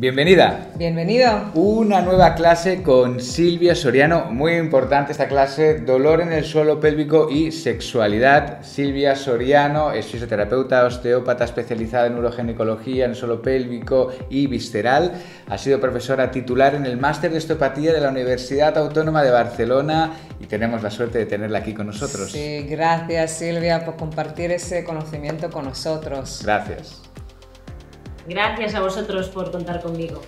Bienvenida. Bienvenido. Una nueva clase con Silvia Soriano. Muy importante esta clase, dolor en el suelo pélvico y sexualidad. Silvia Soriano es fisioterapeuta, osteópata especializada en uroginecología, en suelo pélvico y visceral. Ha sido profesora titular en el máster de osteopatía de la Universidad Autónoma de Barcelona y tenemos la suerte de tenerla aquí con nosotros. Sí, gracias Silvia por compartir ese conocimiento con nosotros. Gracias. Gracias a vosotros por contar conmigo.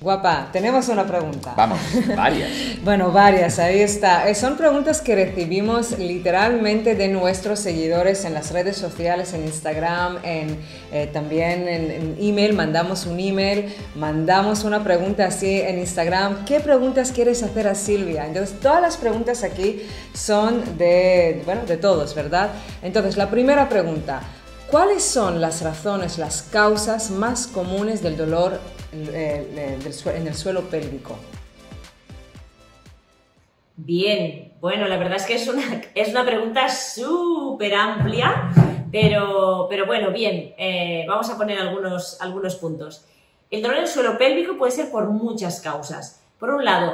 Guapa, tenemos una pregunta. Vamos, varias. bueno, varias, ahí está. Eh, son preguntas que recibimos literalmente de nuestros seguidores en las redes sociales, en Instagram, en, eh, también en, email. Mandamos un email, mandamos una pregunta así en Instagram. ¿Qué preguntas quieres hacer a Silvia? Entonces, todas las preguntas aquí son de, bueno, de todos, ¿verdad? Entonces, la primera pregunta. ¿Cuáles son las razones, las causas más comunes del dolor eh, en el suelo pélvico? Bien, bueno, la verdad es que es una, es una pregunta súper amplia, pero, pero bueno, bien, eh, vamos a poner algunos, algunos puntos. El dolor en el suelo pélvico puede ser por muchas causas. Por un lado,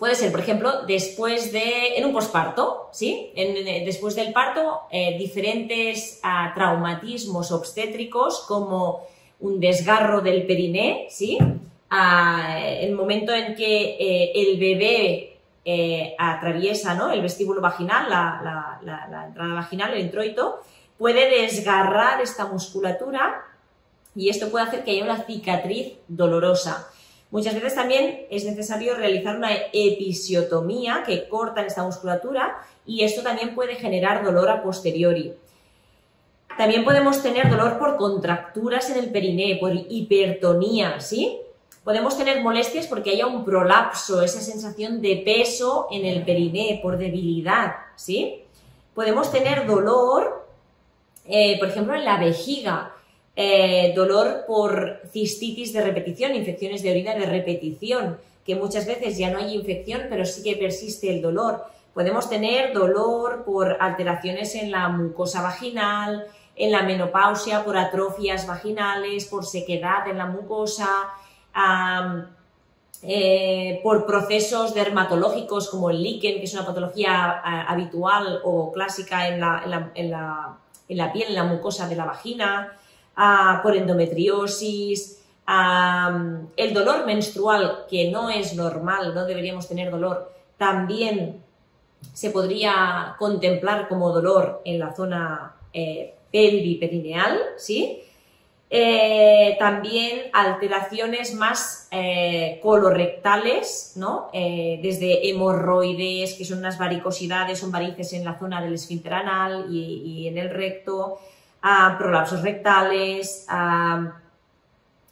Puede ser, por ejemplo, después de, en un posparto, ¿sí? después del parto, eh, diferentes ah, traumatismos obstétricos como un desgarro del periné, ¿sí? Ah, el momento en que eh, el bebé eh, atraviesa ¿no? el vestíbulo vaginal, la, la, entrada vaginal, el introito, puede desgarrar esta musculatura y esto puede hacer que haya una cicatriz dolorosa. Muchas veces también es necesario realizar una episiotomía que corta esta musculatura y esto también puede generar dolor a posteriori. También podemos tener dolor por contracturas en el periné, por hipertonía, ¿sí? Podemos tener molestias porque haya un prolapso, esa sensación de peso en el periné, por debilidad, ¿sí? Podemos tener dolor, eh, por ejemplo, en la vejiga, eh, dolor por cistitis de repetición, infecciones de orina de repetición, que muchas veces ya no hay infección, pero sí que persiste el dolor. Podemos tener dolor por alteraciones en la mucosa vaginal, en la menopausia, por atrofias vaginales, por sequedad en la mucosa, eh, por procesos dermatológicos como el líquen, que es una patología habitual o clásica en la, en la piel, en la mucosa de la vagina, por endometriosis, el dolor menstrual, que no es normal, no deberíamos tener dolor, también se podría contemplar como dolor en la zona eh, pelviperineal, ¿sí? Eh, también alteraciones más eh, colorectales, ¿no? Eh, desde hemorroides, que son unas varicosidades, son varices en la zona del esfínter anal y en el recto, a prolapsos rectales, a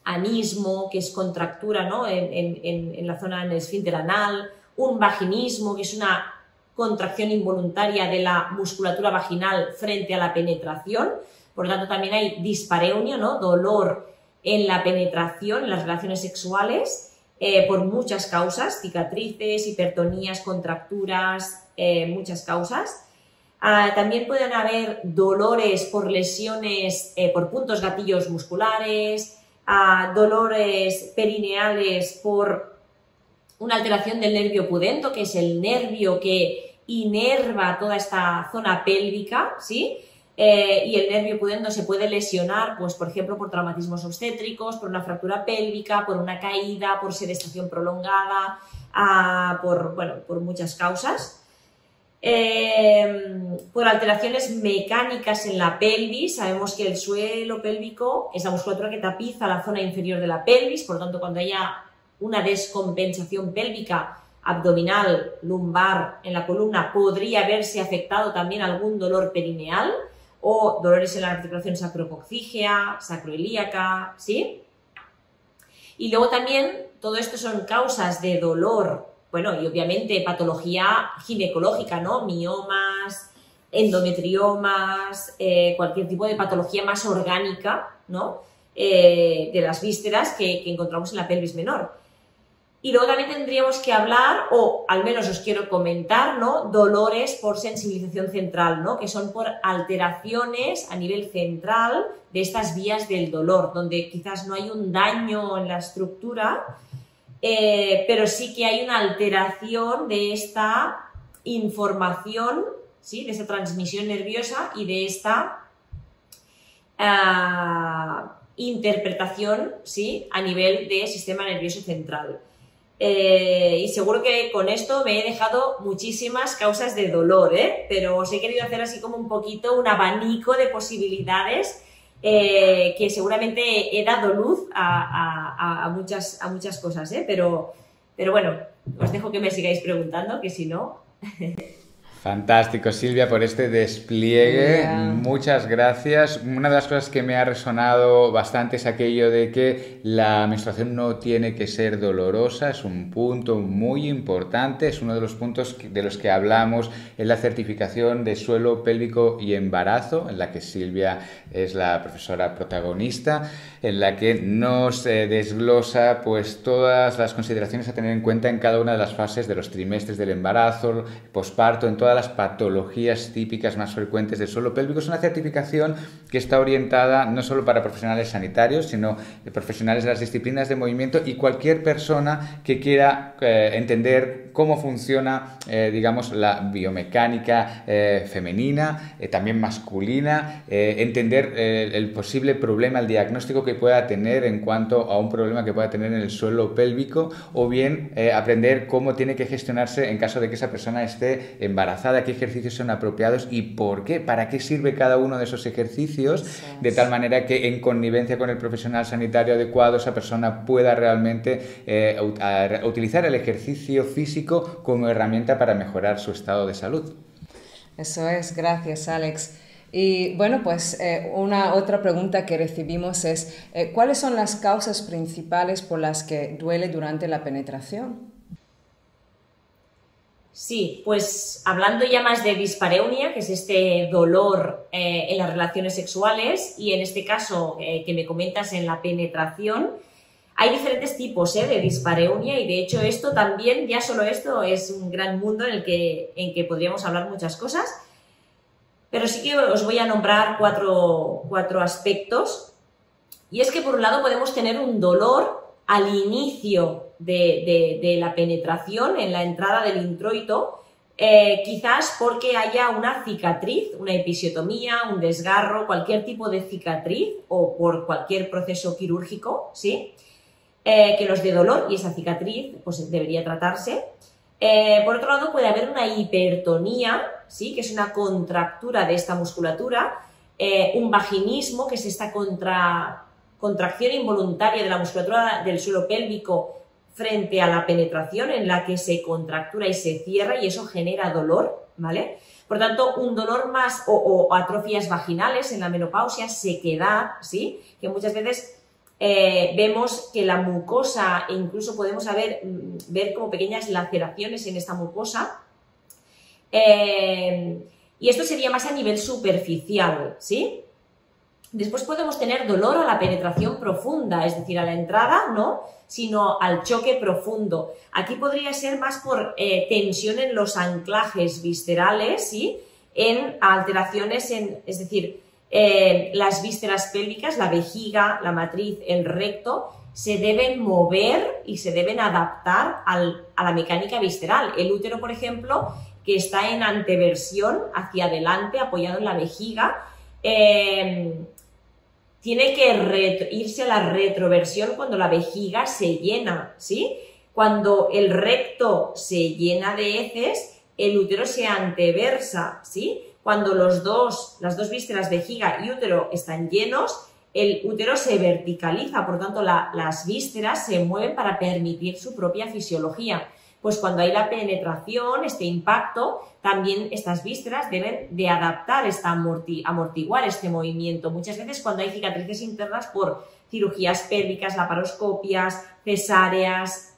anismo, que es contractura ¿no? en, la zona del esfínter anal, un vaginismo, que es una contracción involuntaria de la musculatura vaginal frente a la penetración. Por lo tanto, también hay dispareunio, ¿no? dolor en la penetración, en las relaciones sexuales, eh, por muchas causas, cicatrices, hipertonías, contracturas, eh, muchas causas. Ah, también pueden haber dolores por lesiones, eh, por puntos gatillos musculares, ah, dolores perineales por una alteración del nervio pudento, que es el nervio que inerva toda esta zona pélvica, ¿sí? Eh, y el nervio pudendo se puede lesionar, pues, por ejemplo, por traumatismos obstétricos, por una fractura pélvica, por una caída, por sedestación prolongada, ah, por, bueno, por muchas causas. Em, por alteraciones mecánicas en la pelvis, sabemos que el suelo pélvico es la musculatura que tapiza la zona inferior de la pelvis, por tanto, cuando haya una descompensación pélvica abdominal, lumbar en la columna, podría verse afectado también algún dolor perineal o dolores en la articulación sacrococcígea, sacroilíaca, ¿sí? Y luego también todo esto son causas de dolor bueno, y obviamente patología ginecológica, ¿no? Miomas, endometriomas, eh, cualquier tipo de patología más orgánica, ¿no? Eh, de las vísceras que, encontramos en la pelvis menor. Y luego también tendríamos que hablar, o al menos os quiero comentar, ¿no? Dolores por sensibilización central, ¿no? Que son por alteraciones a nivel central de estas vías del dolor, donde quizás no hay un daño en la estructura, eh, pero sí que hay una alteración de esta información, ¿sí? De esa transmisión nerviosa y de esta ah, interpretación, ¿sí? A nivel de sistema nervioso central. Eh, y seguro que con esto me he dejado muchísimas causas de dolor, ¿eh? pero os he querido hacer así como un poquito un abanico de posibilidades eh, que seguramente he dado luz a, muchas, a muchas cosas, ¿eh? pero, pero bueno, os dejo que me sigáis preguntando, que si no... Fantástico, Silvia, por este despliegue. Muchas gracias. Una de las cosas que me ha resonado bastante es aquello de que la menstruación no tiene que ser dolorosa. Es un punto muy importante. Es uno de los puntos de los que hablamos en la certificación de suelo pélvico y embarazo, en la que Silvia es la profesora protagonista, en la que nos desglosa pues todas las consideraciones a tener en cuenta en cada una de las fases de los trimestres del embarazo, posparto, en todas las patologías típicas más frecuentes del suelo pélvico. Es una certificación que está orientada no solo para profesionales sanitarios, sino profesionales de las disciplinas de movimiento y cualquier persona que quiera eh, entender cómo funciona, eh, digamos, la biomecánica eh, femenina, también masculina, entender el posible problema, el diagnóstico pueda tener en cuanto a un problema que pueda tener en el suelo pélvico o bien aprender cómo tiene que gestionarse en caso de que esa persona esté embarazada qué ejercicios son apropiados y por qué, para qué sirve cada uno de esos ejercicios, de tal manera que en connivencia con el profesional sanitario adecuado esa persona pueda realmente eh, utilizar el ejercicio físico como herramienta para mejorar su estado de salud. Eso es, gracias Alex. Y bueno, pues eh, una otra pregunta que recibimos es, eh, ¿cuáles son las causas principales por las que duele durante la penetración? Sí, pues hablando ya más de dispareunia, que es este dolor eh, en las relaciones sexuales, y en este caso que me comentas en la penetración, hay diferentes tipos de dispareunia y de hecho esto también, ya solo esto, es un gran mundo en el que, en que podríamos hablar muchas cosas, pero sí que os voy a nombrar cuatro, cuatro aspectos. Y es que por un lado podemos tener un dolor al inicio de, la penetración en la entrada del introito, eh, quizás porque haya una cicatriz, una episiotomía, un desgarro, cualquier tipo de cicatriz o por cualquier proceso quirúrgico, ¿sí? Eh, que los de dolor y esa cicatriz pues debería tratarse. Eh, por otro lado, puede haber una hipertonía, ¿sí? que es una contractura de esta musculatura, un vaginismo, que es esta contra, contracción involuntaria de la musculatura del suelo pélvico frente a la penetración en la que se contractura y se cierra y eso genera dolor, ¿vale? Por tanto, un dolor más o, atrofias vaginales en la menopausia, sequedad, ¿sí? Que muchas veces eh, vemos que la mucosa, e incluso podemos mm, ver como pequeñas laceraciones en esta mucosa. Eh, y esto sería más a nivel superficial, ¿sí? Después podemos tener dolor a la penetración profunda, es decir, a la entrada, ¿no? Sino al choque profundo. Aquí podría ser más por eh, tensión en los anclajes viscerales, ¿sí? En alteraciones en, es decir, eh, las vísceras pélvicas, la vejiga, la matriz, el recto, se deben mover y se deben adaptar a la mecánica visceral. El útero, por ejemplo, que está en anteversión hacia adelante, apoyado en la vejiga, eh, tiene que irse a la retroversión cuando la vejiga se llena, ¿sí? Cuando el recto se llena de heces, el útero se anteversa, ¿sí? Cuando los dos, las dos vísceras vejiga y útero están llenos, el útero se verticaliza, por tanto las vísceras se mueven para permitir su propia fisiología pues cuando hay la penetración, este impacto, también estas vísceras deben de adaptar, esta amortiguar este movimiento. Muchas veces cuando hay cicatrices internas por cirugías pélvicas, laparoscopias, cesáreas,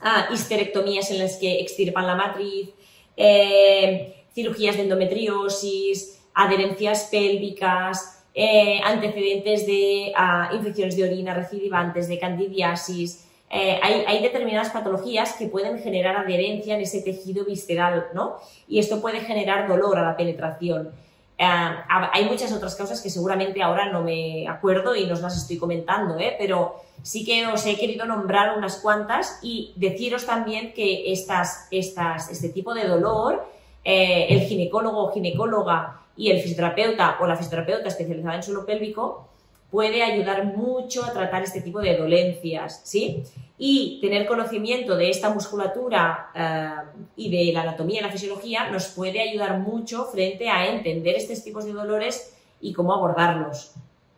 ah, histerectomías en las que extirpan la matriz, eh, cirugías de endometriosis, adherencias pélvicas, eh, antecedentes de ah, infecciones de orina recidivantes, de candidiasis, eh, hay, determinadas patologías que pueden generar adherencia en ese tejido visceral, ¿no? Y esto puede generar dolor a la penetración. Eh, hay muchas otras causas que seguramente ahora no me acuerdo y no las estoy comentando, ¿eh? pero sí que os he querido nombrar unas cuantas y deciros también que estas, estas, este tipo de dolor, el ginecólogo o ginecóloga y el fisioterapeuta o la fisioterapeuta especializada en suelo pélvico puede ayudar mucho a tratar este tipo de dolencias, ¿sí? Y tener conocimiento de esta musculatura eh, y de la anatomía y la fisiología nos puede ayudar mucho frente a entender estos tipos de dolores y cómo abordarlos.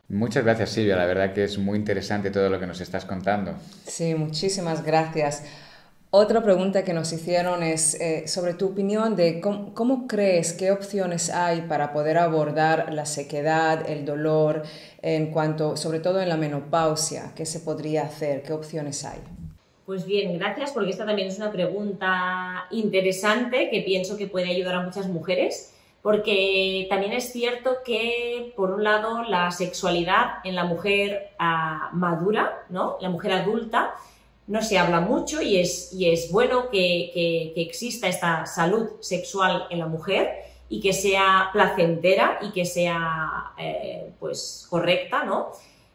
Muchas gracias Silvia, la verdad que es muy interesante todo lo que nos estás contando. Sí, muchísimas gracias. Otra pregunta que nos hicieron es eh, sobre tu opinión de cómo, crees, qué opciones hay para poder abordar la sequedad, el dolor, en cuanto, sobre todo en la menopausia, qué se podría hacer, qué opciones hay. Pues bien, gracias porque esta también es una pregunta interesante que pienso que puede ayudar a muchas mujeres, porque también es cierto que, por un lado, la sexualidad en la mujer ah, madura, ¿no? la mujer adulta, no se habla mucho y es, y es bueno que, exista esta salud sexual en la mujer y que sea placentera y que sea eh, pues correcta, ¿no?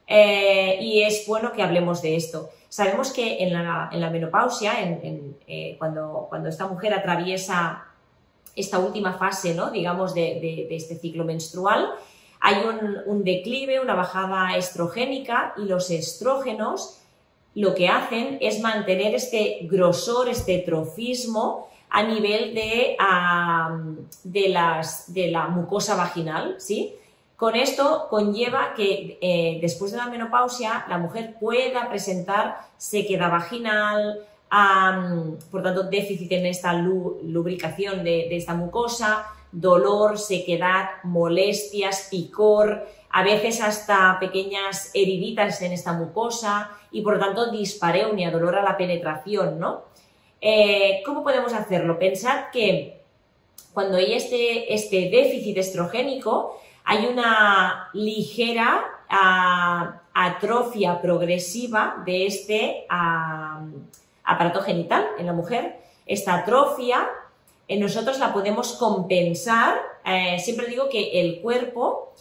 Eh, y es bueno que hablemos de esto. Sabemos que en la, menopausia, eh, cuando, cuando esta mujer atraviesa esta última fase, ¿no? digamos, de, este ciclo menstrual, hay un declive, una bajada estrogénica y los estrógenos lo que hacen es mantener este grosor, este trofismo a nivel de, de, la mucosa vaginal, ¿sí? Con esto conlleva que eh, después de la menopausia la mujer pueda presentar sequedad vaginal, por tanto déficit en esta lubricación de esta mucosa, dolor, sequedad, molestias, picor, a veces hasta pequeñas heriditas en esta mucosa y por lo tanto dispareunia, dolor a la penetración, ¿no? Eh, ¿Cómo podemos hacerlo? Pensad que cuando hay este, este déficit estrogénico hay una ligera ah, atrofia progresiva de este ah, aparato genital en la mujer. Esta atrofia en nosotros la podemos compensar. Eh, siempre digo que el cuerpo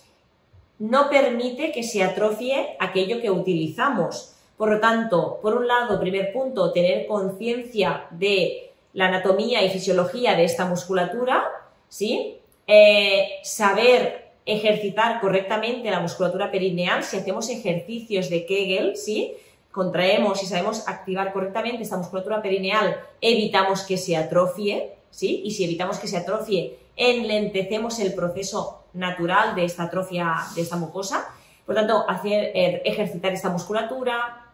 no permite que se atrofie aquello que utilizamos. Por lo tanto, por un lado, primer punto, tener conciencia de la anatomía y fisiología de esta musculatura, ¿sí? Eh, saber ejercitar correctamente la musculatura perineal, si hacemos ejercicios de Kegel, ¿sí? Contraemos y sabemos activar correctamente esta musculatura perineal, evitamos que se atrofie, ¿sí? Y si evitamos que se atrofie, enlentecemos el proceso natural de esta atrofia de esta mucosa. Por tanto, hacer, eh, ejercitar esta musculatura.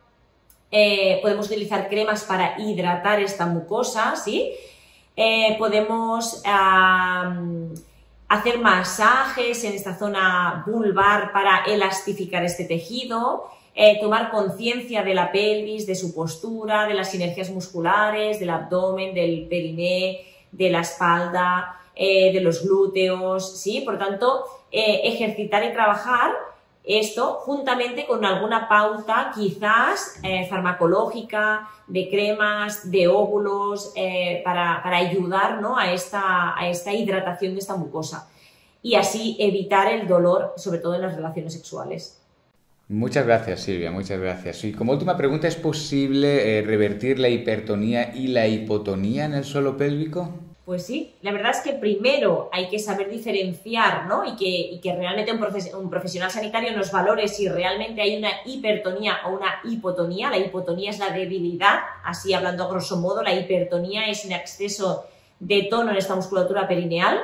Eh, podemos utilizar cremas para hidratar esta mucosa, ¿sí? Eh, podemos hacer masajes en esta zona vulvar para elastificar este tejido. tomar conciencia de la pelvis, de su postura, de las sinergias musculares, del abdomen, del periné, de la espalda, de los glúteos, ¿sí? Por tanto, eh, ejercitar y trabajar esto juntamente con alguna pauta quizás eh, farmacológica, de cremas, de óvulos, eh, para, ayudar a, esta, a esta hidratación de esta mucosa y así evitar el dolor, sobre todo en las relaciones sexuales. Muchas gracias, Silvia, muchas gracias. Y como última pregunta, ¿es posible revertir la hipertonía y la hipotonía en el suelo pélvico? Pues sí, la verdad es que primero hay que saber diferenciar, ¿no? Y que, realmente un, profesional sanitario nos valore si realmente hay una hipertonía o una hipotonía. La hipotonía es la debilidad, así hablando a grosso modo, la hipertonía es un exceso de tono en esta musculatura perineal.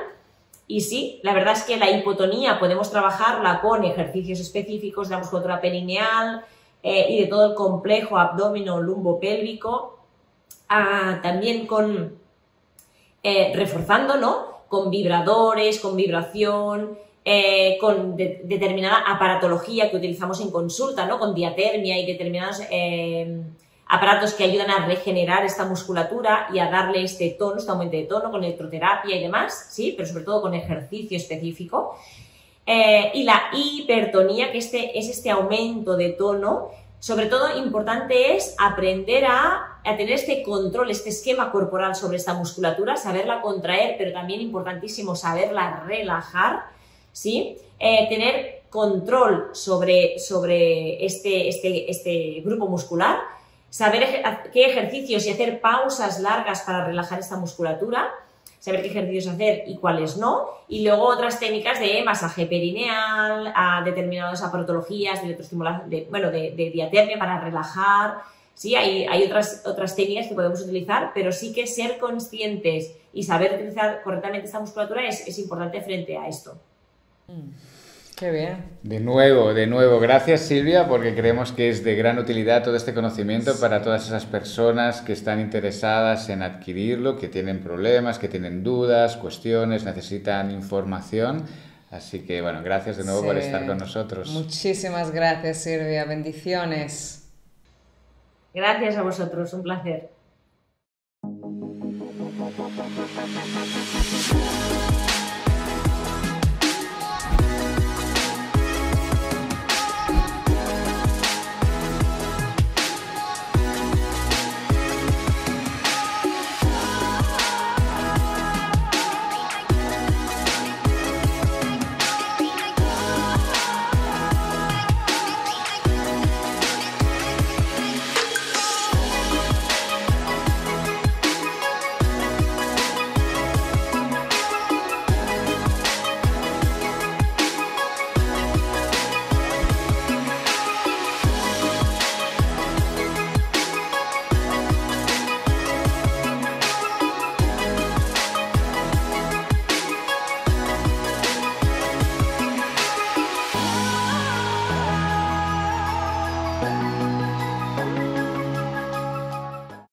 Y sí, la verdad es que la hipotonía podemos trabajarla con ejercicios específicos de la musculatura perineal eh, y de todo el complejo abdomino lumbo pélvico. Ah, también con eh, reforzando, ¿no? Con vibradores, con vibración, eh, con determinada aparatología que utilizamos en consulta, ¿no? Con diatermia y determinados eh, aparatos que ayudan a regenerar esta musculatura y a darle este tono, este aumento de tono, con electroterapia y demás, ¿sí? Pero sobre todo con ejercicio específico. y la hipertonía, que este, es este aumento de tono sobre todo importante es aprender a, tener este control, este esquema corporal sobre esta musculatura, saberla contraer, pero también importantísimo saberla relajar, ¿sí? Eh, tener control sobre, sobre este, este, este grupo muscular, saber qué ejercicios y hacer pausas largas para relajar esta musculatura, saber qué ejercicios hacer y cuáles no, y luego otras técnicas de masaje perineal, a determinadas aparatologías de electroestimulación, de, bueno, de, de, diatermia para relajar, sí, hay, hay otras, otras técnicas que podemos utilizar, pero sí que ser conscientes y saber utilizar correctamente esta musculatura es, es importante frente a esto. Mm. Qué bien. De nuevo, de nuevo, gracias Silvia, porque creemos que es de gran utilidad todo este conocimiento para todas esas personas que están interesadas en adquirirlo, que tienen problemas, que tienen dudas, cuestiones, necesitan información. Así que, bueno, gracias de nuevo por estar con nosotros. Muchísimas gracias, Silvia. Bendiciones. Gracias a vosotros, un placer.